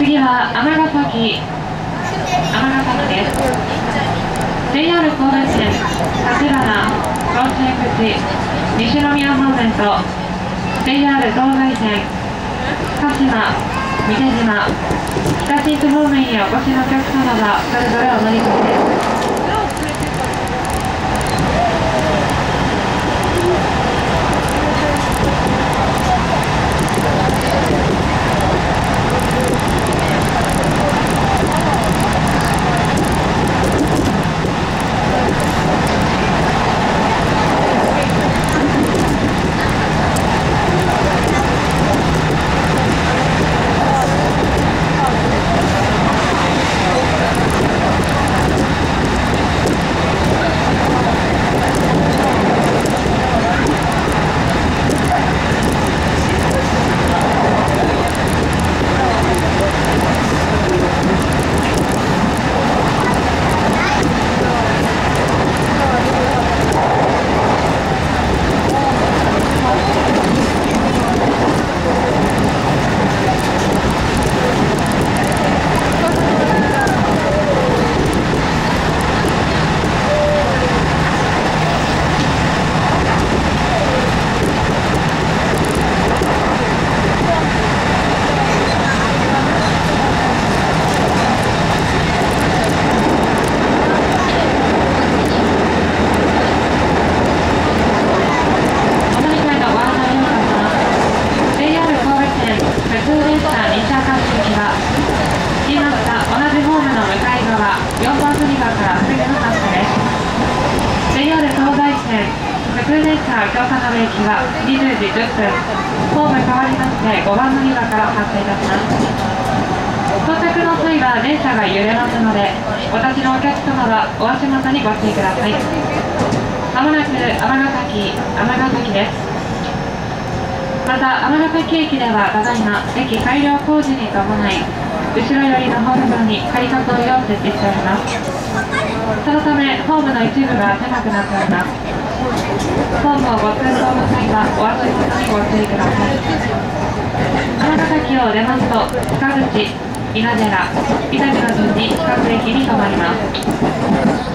次は尼崎尼崎です。JR 神戸線立花甲子園口西宮方面と JR 東海線鹿島三手島北新津方面へお越しのお客様はそれぞれお乗り換えですお乗り換えのご案内をいたします JR 神戸線普通列車西坂新木場4番乗り場から来ました同じホームの向かい側4番乗り場からすぐの発車です JR 東西線普通列車京田辺駅は20時10分ホーム変わりまして5番乗り場から発車いたします。到着の際は電車が揺れますのでお立ちのお客様はお足元にご注意ください。まもなく尼崎尼崎です。また尼崎駅ではただいま駅改良工事に伴い後ろ寄りのホームに仮囲いを設置しております。そのためホームの一部が狭くなっております。ホームをご通行の際はお足元にご注意ください尼崎を出ますと塚口稲寺伊丹の順に各駅に停まります。